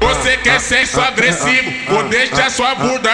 Você quer sexo agressivo, vou a sua bunda.